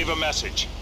leave a message.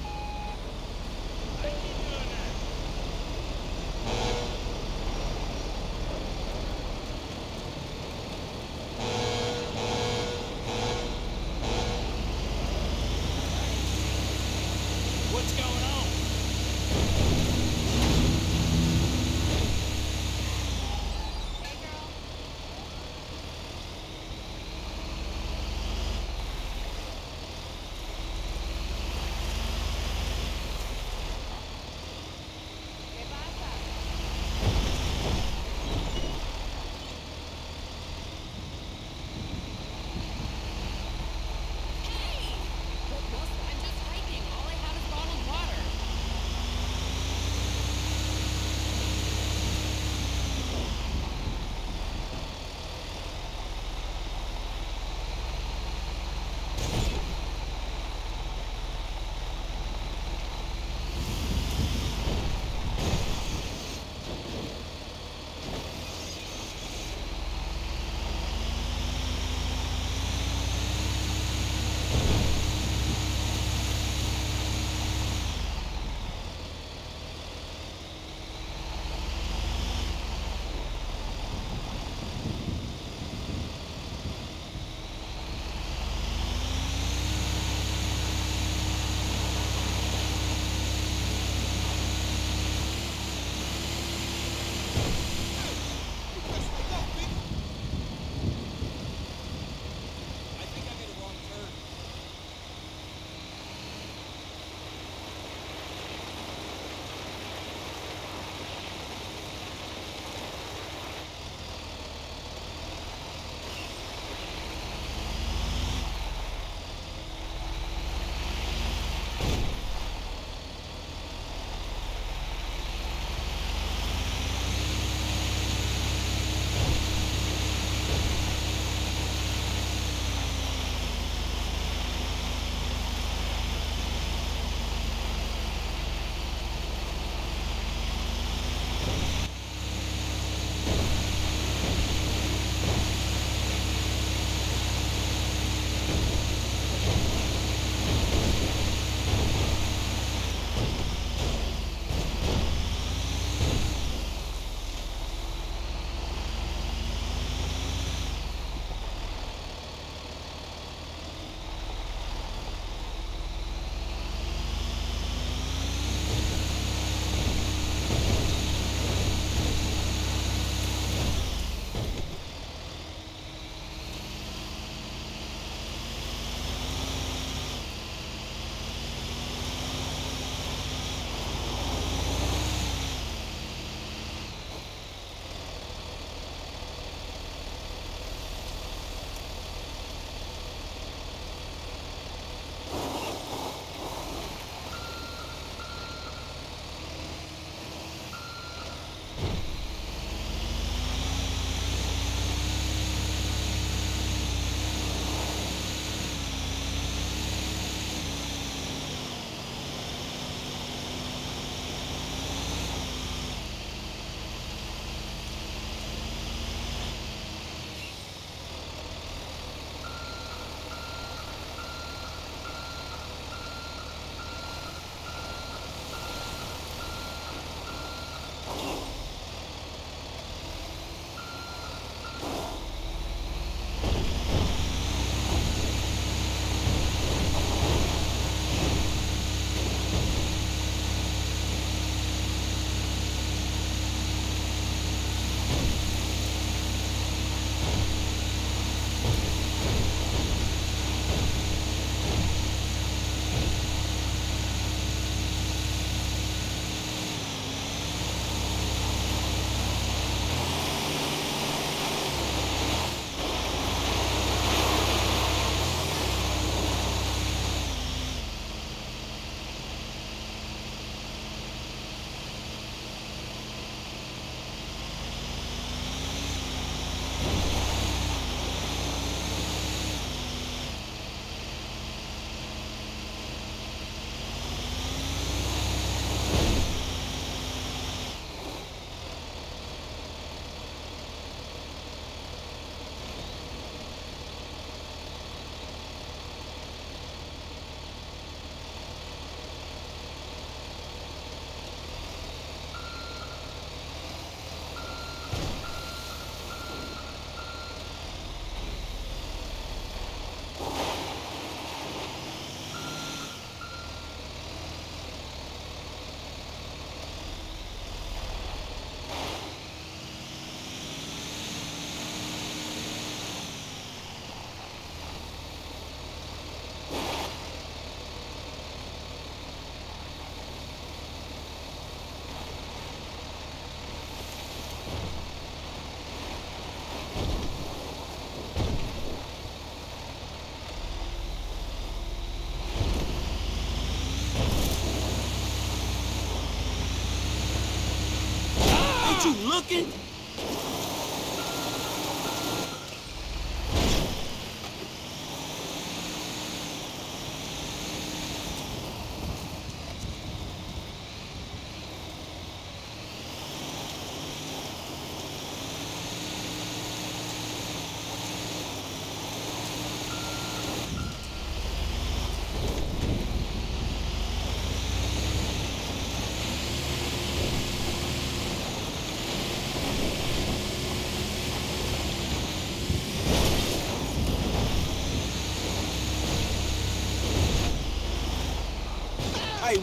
Ain't you looking?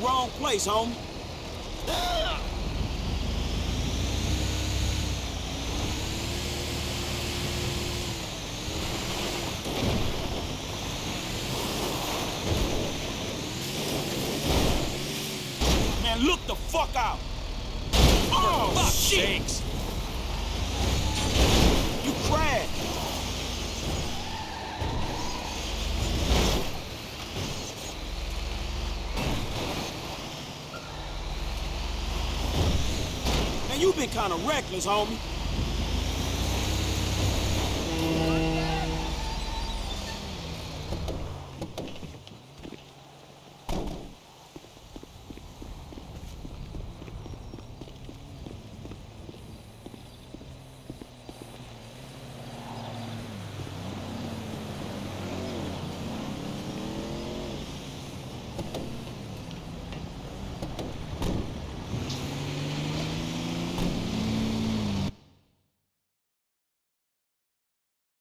Wrong place, homie. Man, look the fuck out. Oh, Fuck shit. sakes. You crashed. Man, you been kind of reckless, homie.